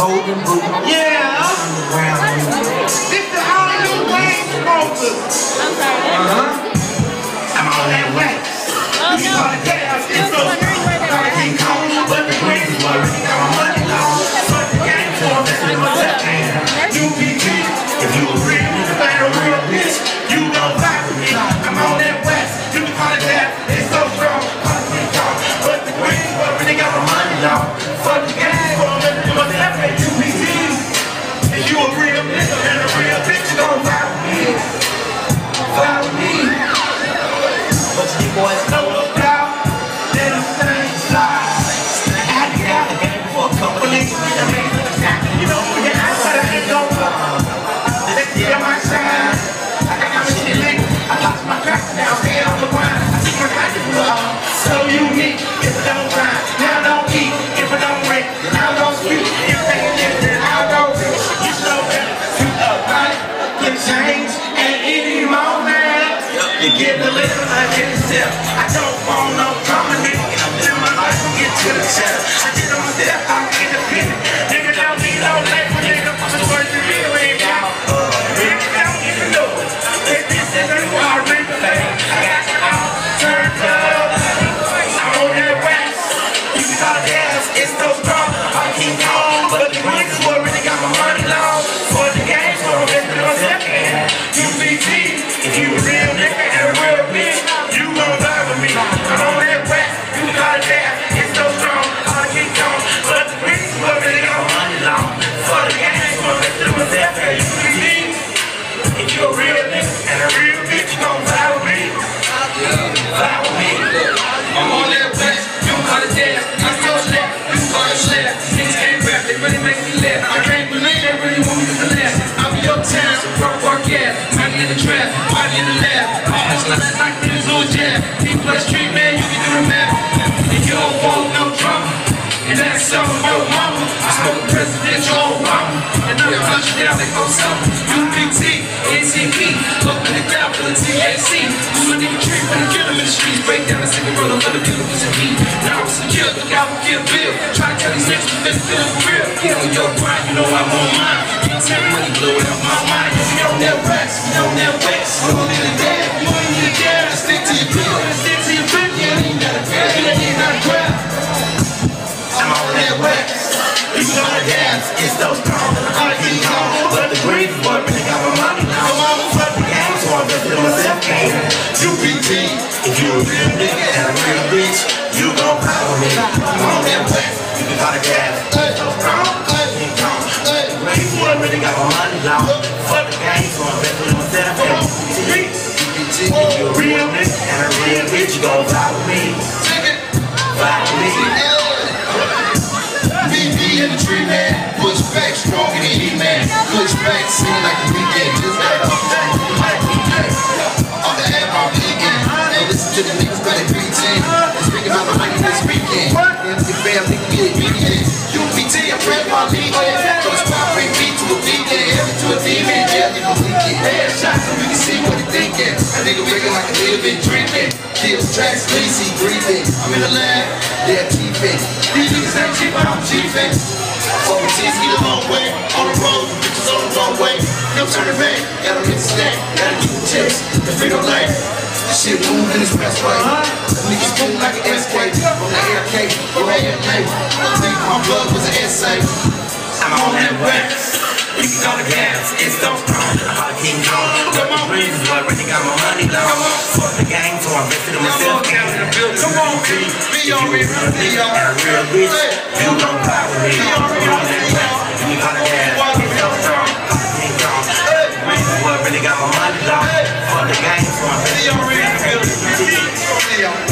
golden boot. Yeah. This is all you Wayne smokers. Uh-huh. I'm on that way. Oh, You no. call it gas, it's so the green right there. I can't call, but the green is working. Got my money long, but the game for me. UPG, if get the little, I get the step. I don't want no drama, nigga. Living my life and get to the chest. I did it myself, I'm independent. Nigga don't need no this last night, niggas on jab. P plus street, man, you can do the math. And you don't want no drama. And that's all your mama. I smoke a presidential Obama. And I'm punching down like Osama. UPT, look in the ground for the TAC. Do a nigga trick when I kill him in the streets. Break down the single roll, I'm gonna kill him with some. Now I'm kill, look out for Kill Bill. Try to tell these niggas to feel for real. Get on your grind, you know I'm on mine. Tell me money blowing out my mind. It's so strong. I keep calm, but the is what really got my money long. Fuck the game, so I'm investing in myself. UPT, if you a real nigga and a real bitch, you gon' power me. I'm on that wax. You can call the gas, so strong. I keep calm, but the green is what really got my money. Fuck the game, so I'm in myself. UPT, if you a real nigga and a real bitch, you gon' power me. Back, like the weekend. Just the app, I'm vegan. Listen to the niggas by the 310. And speaking about the money weekend. And the family get obedient. UPT, I'm rap my league. So the spot bring to a. Every to a demon, yeah, you know we headshots so we can see what he thinking. A nigga breaking like a living, drinking. Kills tracks, lazy, breathing. I'm in the lab, yeah, chiefing. These niggas ain't cheap, but I'm chiefing. Over T's, get a long way. On the road, bitches on the wrong way. No turning back, gotta a stack. Gotta keep the chips, the freedom life. This shit moving in expressway. Niggas move like an SK. From the from the air. I think my blood was an essay. I'm on that wax. You can call the gas, it's so strong. I keep calm, but my green is what really got my money long. Fuck the game, so I invested in myself. Come on, If you a real be nigga on and a real bitch, you gon' power me. I'm that wax. You can call the gas, it's so strong. I keep calm, but the green what really got my money long. Fuck the game, so I invested in myself.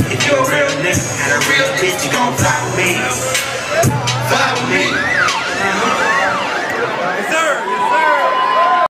If you a real nigga and a real bitch, you gon' fly with me. Fly with me. Yes, sir.